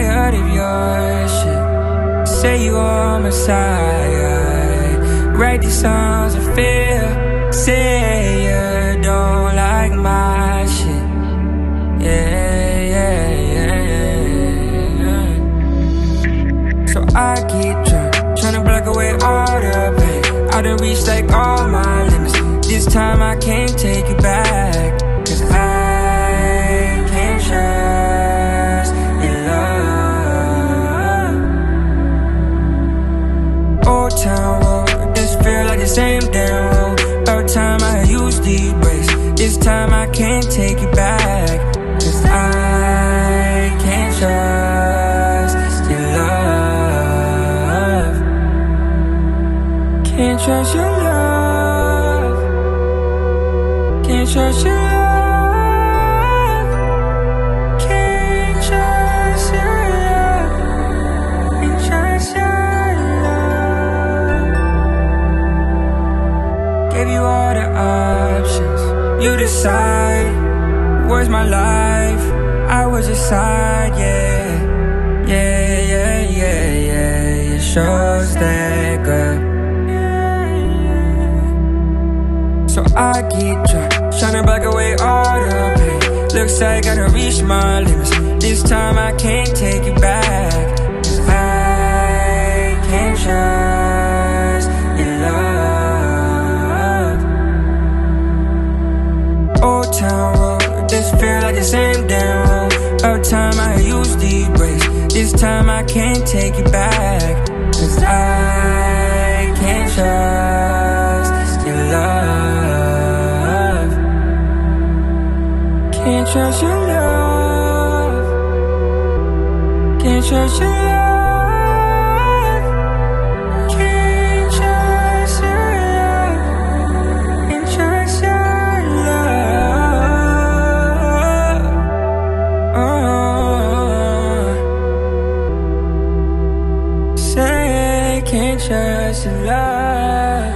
Of your shit. Say you are messiah. Write these songs of fear. Say you don't like my shit. Yeah, yeah, yeah, yeah. So I keep trying Trying to block away all the pain. Out of reach like all my limits. This time I can't I used. This time I can't take it back. Cause I can't trust in love. Can't trust your love. Can't trust your love. Gave you all the options. You decide. Where's my life? I was your side, yeah. Yeah, yeah, yeah, yeah. It shows that good. So I keep trying, trying to back away all the pain. Looks like I done reached my limits. This time I can't take Old town road, this feel like the same damn road. About time I used these brakes. This time I can't take it back. Cause I can't trust in love. Can't trust your love. Can't trust your love. chance to love.